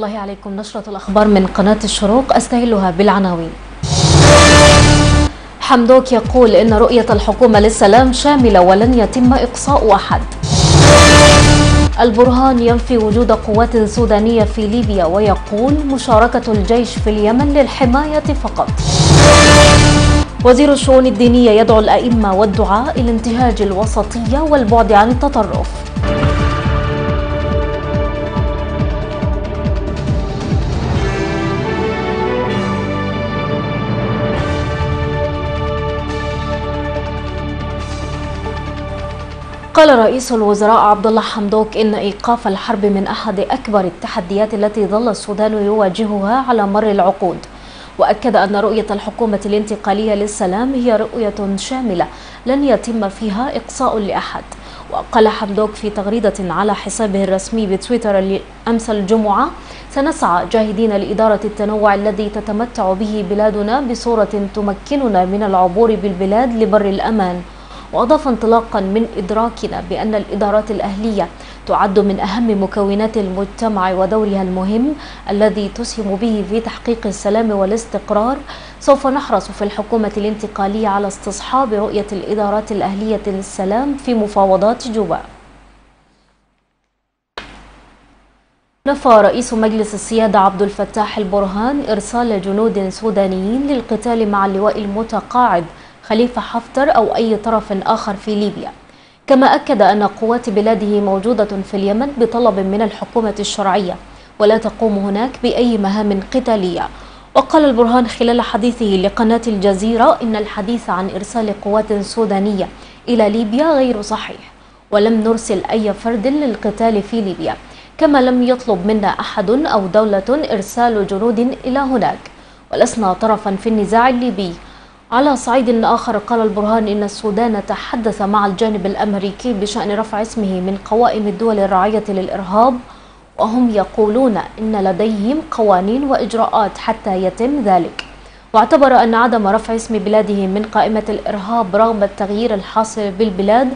الله عليكم نشرة الأخبار من قناة الشروق أستهلها بالعناوين. حمدوك يقول إن رؤية الحكومة للسلام شاملة ولن يتم إقصاء أحد. البرهان ينفي وجود قوات سودانية في ليبيا ويقول مشاركة الجيش في اليمن للحماية فقط. وزير الشؤون الدينية يدعو الأئمة والدعاء إلى انتهاج الوسطية والبعد عن التطرف. قال رئيس الوزراء عبد الله حمدوك إن إيقاف الحرب من أحد أكبر التحديات التي ظل السودان يواجهها على مر العقود. وأكد أن رؤية الحكومة الانتقالية للسلام هي رؤية شاملة لن يتم فيها إقصاء لأحد. وقال حمدوك في تغريدة على حسابه الرسمي بتويتر امس الجمعة سنسعى جاهدين لإدارة التنوع الذي تتمتع به بلادنا بصورة تمكننا من العبور بالبلاد لبر الأمان وأضاف انطلاقا من إدراكنا بأن الإدارات الأهلية تعد من أهم مكونات المجتمع ودورها المهم الذي تسهم به في تحقيق السلام والاستقرار. سوف نحرص في الحكومة الانتقالية على استصحاب رؤية الإدارات الأهلية للسلام في مفاوضات جوبا. نفى رئيس مجلس السيادة عبد الفتاح البرهان إرسال جنود سودانيين للقتال مع اللواء المتقاعد خليفة حفتر أو أي طرف آخر في ليبيا. كما أكد أن قوات بلاده موجودة في اليمن بطلب من الحكومة الشرعية ولا تقوم هناك بأي مهام قتالية. وقال البرهان خلال حديثه لقناة الجزيرة إن الحديث عن إرسال قوات سودانية إلى ليبيا غير صحيح ولم نرسل أي فرد للقتال في ليبيا. كما لم يطلب منا أحد أو دولة إرسال جنود إلى هناك. ولسنا طرفا في النزاع الليبي. على صعيد آخر قال البرهان إن السودان تحدث مع الجانب الأمريكي بشأن رفع اسمه من قوائم الدول الراعية للإرهاب وهم يقولون إن لديهم قوانين وإجراءات حتى يتم ذلك. واعتبر أن عدم رفع اسم بلاده من قائمة الإرهاب رغم التغيير الحاصل بالبلاد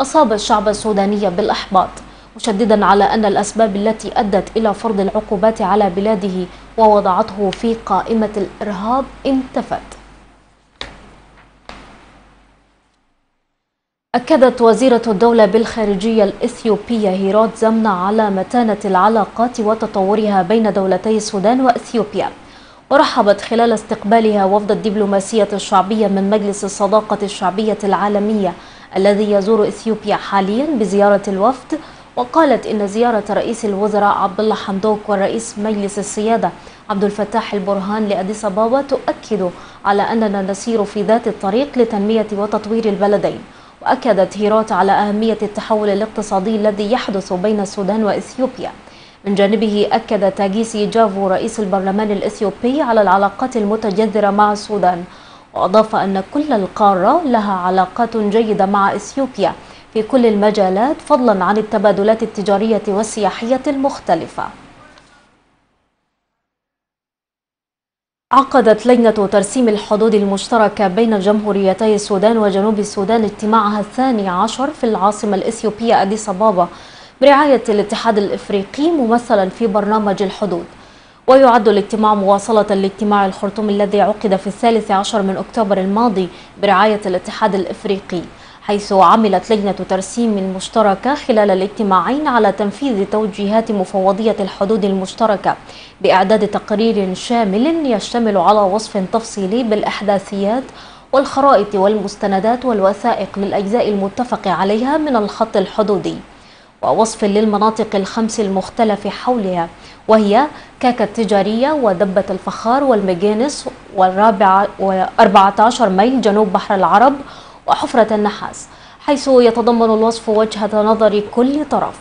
أصاب الشعب السوداني بالإحباط مشددا على أن الأسباب التي أدت إلى فرض العقوبات على بلاده ووضعته في قائمة الإرهاب انتفت. أكدت وزيرة الدولة بالخارجية الإثيوبية هيرات زمنة على متانة العلاقات وتطورها بين دولتي السودان وإثيوبيا ورحبت خلال استقبالها وفد الدبلوماسية الشعبية من مجلس الصداقة الشعبية العالمية الذي يزور إثيوبيا حاليا بزيارة الوفد وقالت إن زيارة رئيس الوزراء عبد الله حمدوك ورئيس مجلس السيادة عبد الفتاح البرهان لأديس أبابا تؤكد على أننا نسير في ذات الطريق لتنمية وتطوير البلدين. وأكدت هيرات على أهمية التحول الاقتصادي الذي يحدث بين السودان وإثيوبيا. من جانبه أكد تاجيسي جافو رئيس البرلمان الإثيوبي على العلاقات المتجذرة مع السودان وأضاف أن كل القارة لها علاقات جيدة مع إثيوبيا في كل المجالات فضلا عن التبادلات التجارية والسياحية المختلفة. عقدت لجنة ترسيم الحدود المشتركة بين جمهوريتي السودان وجنوب السودان اجتماعها الثاني عشر في العاصمة الإثيوبية أديس أبابا برعاية الاتحاد الإفريقي ممثلا في برنامج الحدود. ويعد الاجتماع مواصلة لاجتماع الخرطوم الذي عقد في الثالث عشر من أكتوبر الماضي برعاية الاتحاد الإفريقي. حيث عملت لجنة ترسيم المشتركة خلال الاجتماعين على تنفيذ توجيهات مفوضية الحدود المشتركة بإعداد تقرير شامل يشتمل على وصف تفصيلي بالإحداثيات والخرائط والمستندات والوثائق للأجزاء المتفق عليها من الخط الحدودي ووصف للمناطق الخمس المختلف حولها وهي كاكا التجارية ودبة الفخار والمجانس والرابعة وأربعة عشر ميل جنوب بحر العرب وحفرة النحاس حيث يتضمن الوصف وجهة نظر كل طرف.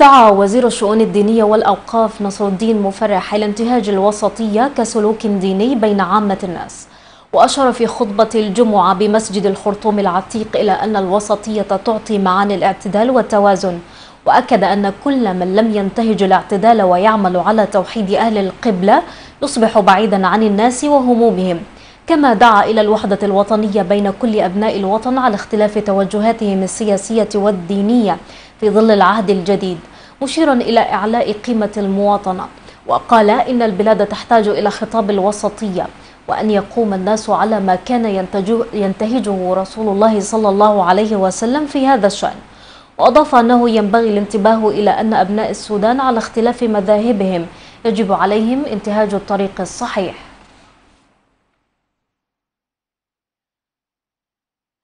دعا وزير الشؤون الدينية والأوقاف نصر الدين مفرح إلى انتهاج الوسطية كسلوك ديني بين عامة الناس. وأشار في خطبة الجمعة بمسجد الخرطوم العتيق إلى أن الوسطية تعطي معاني الاعتدال والتوازن وأكد أن كل من لم ينتهج الاعتدال ويعمل على توحيد أهل القبلة يصبح بعيدا عن الناس وهمومهم. كما دعا إلى الوحدة الوطنية بين كل أبناء الوطن على اختلاف توجهاتهم السياسية والدينية في ظل العهد الجديد مشيرا إلى إعلاء قيمة المواطنة. وقال إن البلاد تحتاج إلى خطاب الوسطية وأن يقوم الناس على ما كان ينتهجه رسول الله صلى الله عليه وسلم في هذا الشأن. وأضاف أنه ينبغي الانتباه إلى أن أبناء السودان على اختلاف مذاهبهم يجب عليهم انتهاج الطريق الصحيح.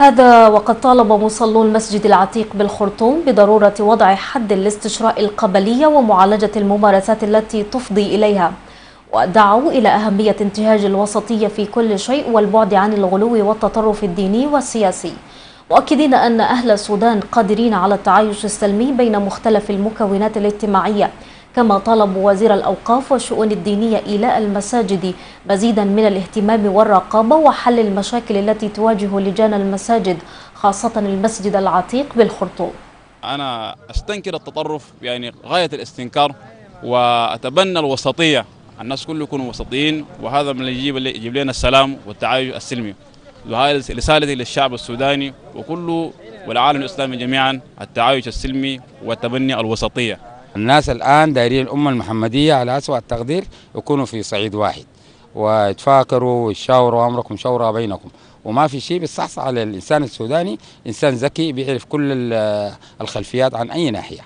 هذا وقد طالب مصلو المسجد العتيق بالخرطوم بضرورة وضع حد لاستشراء القبلية ومعالجة الممارسات التي تفضي إليها. ودعوا إلى أهمية انتهاج الوسطية في كل شيء والبعد عن الغلو والتطرف الديني والسياسي. مؤكدين أن أهل السودان قادرين على التعايش السلمي بين مختلف المكونات الاجتماعية كما طلب وزير الأوقاف والشؤون الدينية إيلاء المساجد مزيدا من الاهتمام والرقابة وحل المشاكل التي تواجه لجان المساجد خاصة المسجد العتيق بالخرطوم. أنا أستنكر التطرف يعني غاية الاستنكار وأتبنى الوسطية الناس كله يكونوا وسطيين وهذا من اللي يجيب, يجيب لنا السلام والتعايش السلمي. وهذه رسالتي للشعب السوداني وكله والعالم الإسلامي جميعا التعايش السلمي وتبني الوسطية. الناس الآن دايرين الأمة المحمدية على أسوأ التقدير يكونوا في صعيد واحد. ويتفاكروا ويشاوروا أمركم شورى بينكم. وما في شيء بيصحصح على الإنسان السوداني إنسان ذكي بيعرف كل الخلفيات عن أي ناحية.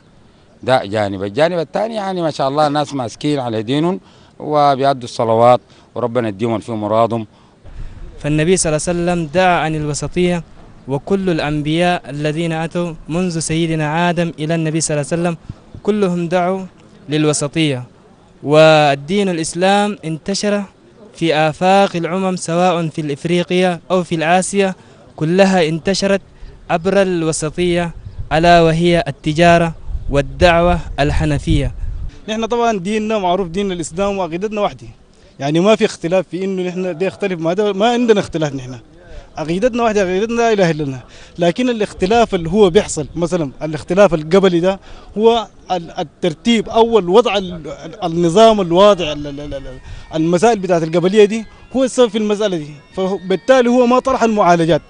ده جانب. الجانب الثاني يعني ما شاء الله الناس ماسكين على دينهم وبيأدوا الصلوات وربنا يديهم في مرادهم. فالنبي صلى الله عليه وسلم دعا عن الوسطية وكل الأنبياء الذين أتوا منذ سيدنا آدم إلى النبي صلى الله عليه وسلم كلهم دعوا للوسطية. والدين الإسلام انتشر في آفاق العمم سواء في الإفريقية أو في الآسيا كلها انتشرت عبر الوسطية ألا وهي التجارة والدعوة الحنفية. نحن طبعا ديننا معروف دين الإسلام وعقيدتنا واحدة يعني ما في اختلاف في إنه نحن ده يختلف. ما ده ما عندنا اختلاف نحن. عقيدتنا واحدة عقيدتنا لا إله إلا الله. لكن الاختلاف اللي هو بيحصل مثلا الاختلاف القبلي ده هو الترتيب أو الوضع النظام الواضع المسائل بتاعت القبلية دي هو السبب في المسألة دي. فبالتالي هو ما طرح المعالجات.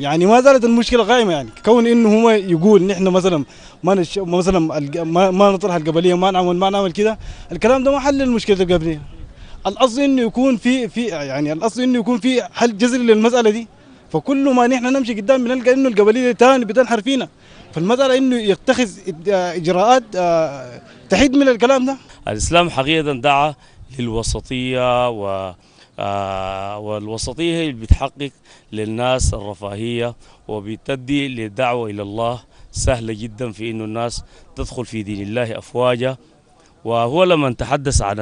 يعني ما زالت المشكلة قائمه يعني. كون إنه هو يقول نحن مثلا ما نش... مثلا ما, ما نطرح القبلية ما نعمل ما نعمل كده الكلام ده ما حل المشكلة القبليه الأصل إنه يكون في في يعني الأصل إنه يكون في حل جذري للمسألة دي. فكل ما نحن نمشي قدام بنلقى إنه القبلية ثاني بتنحر فينا. فالمسألة إنه يتخذ إجراءات تحيد من الكلام ده. الإسلام حقيقة دعا للوسطية و والوسطية هي بتحقق للناس الرفاهية وبتدي للدعوه إلى الله سهلة جدا في إنه الناس تدخل في دين الله افواجا. وهو لما تحدث عن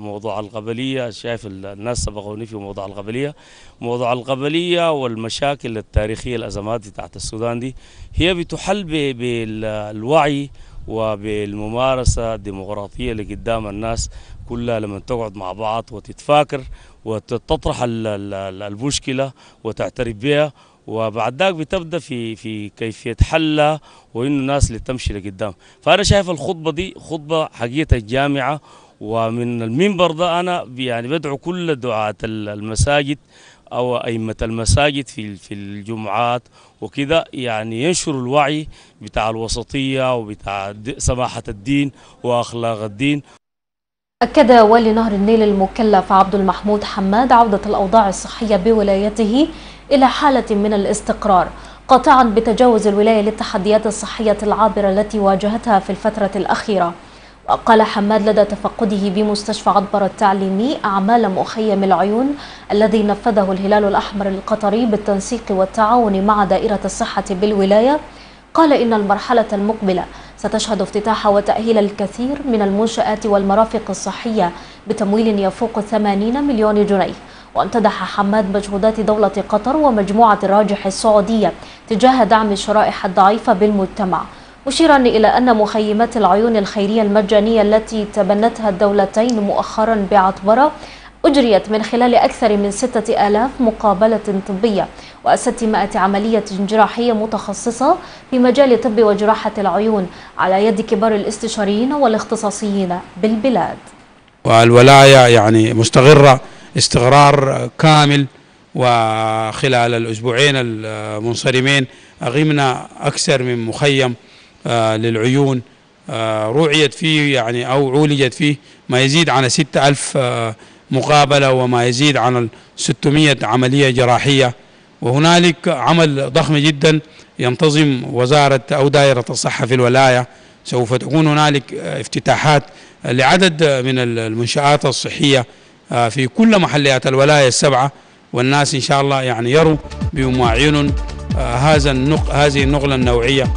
موضوع القبلية شايف الناس سبقوني في موضوع القبلية. موضوع القبلية والمشاكل التاريخية الأزمات بتاعت السودان دي هي بتحل بالوعي وبالممارسة الديمقراطية اللي قدام الناس. كلها لما تقعد مع بعض وتتفاكر وتطرح المشكلة وتعترف بها وبعد ذاك بتبدأ في في كيفية حلها وإنه الناس اللي تمشي لقدام. فأنا شايف الخطبة دي خطبة حقيقة جامعة ومن المنبر ده أنا يعني بدعو كل دعاة المساجد أو أئمة المساجد في في الجمعات وكذا يعني ينشروا الوعي بتاع الوسطية وبتاع سماحة الدين وأخلاق الدين أكد والي نهر النيل المكلف عبد المحمود حماد عودة الأوضاع الصحية بولايته إلى حالة من الاستقرار قاطعا بتجاوز الولاية للتحديات الصحية العابرة التي واجهتها في الفترة الأخيرة. وقال حماد لدى تفقده بمستشفى عطبر التعليمي أعمال مخيم العيون الذي نفذه الهلال الأحمر القطري بالتنسيق والتعاون مع دائرة الصحة بالولاية. قال إن المرحلة المقبلة ستشهد افتتاح وتأهيل الكثير من المنشآت والمرافق الصحية بتمويل يفوق 80 مليون جنيه. وامتدح حماد مجهودات دولة قطر ومجموعة الراجح السعودية تجاه دعم الشرائح الضعيفة بالمجتمع. مشيرا إلى أن مخيمات العيون الخيرية المجانية التي تبنتها الدولتين مؤخرا بعطبرة أجريت من خلال أكثر من ستة آلاف مقابلة طبية وستمائة عملية جراحية متخصصة في مجال طب وجراحة العيون على يد كبار الاستشاريين والاختصاصيين بالبلاد. والولاية يعني مستغرة استقرار كامل وخلال الأسبوعين المنصرمين أقمنا أكثر من مخيم للعيون روعيت فيه يعني أو عولجت فيه ما يزيد عن ستة ألف مقابلة وما يزيد عن 600 عملية جراحية. وهنالك عمل ضخم جدا ينتظم وزارة أو دائرة الصحة في الولاية. سوف تكون هنالك افتتاحات لعدد من المنشآت الصحية في كل محليات الولاية السبعة. والناس إن شاء الله يعني يروا بأعين هذا النق هذه النقلة النوعية.